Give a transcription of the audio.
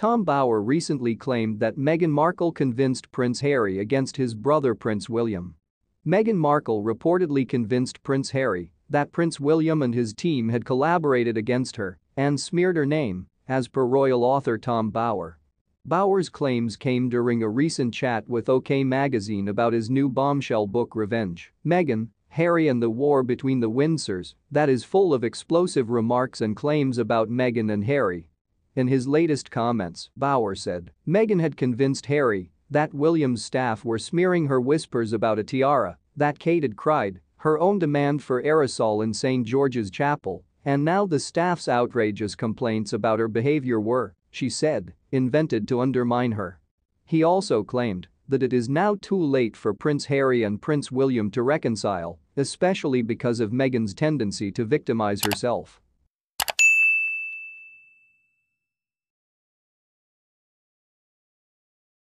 Tom Bower recently claimed that Meghan Markle convinced Prince Harry against his brother Prince William. Meghan Markle reportedly convinced Prince Harry that Prince William and his team had collaborated against her and smeared her name, as per royal author Tom Bower. Bower's claims came during a recent chat with OK magazine about his new bombshell book Revenge, Meghan, Harry and the War Between the Windsors that is full of explosive remarks and claims about Meghan and Harry. In his latest comments, Bower said, Meghan had convinced Harry that William's staff were smearing her whispers about a tiara that Kate had cried, her own demand for aerosol in St. George's Chapel, and now the staff's outrageous complaints about her behavior were, she said, invented to undermine her. He also claimed that it is now too late for Prince Harry and Prince William to reconcile, especially because of Meghan's tendency to victimize herself.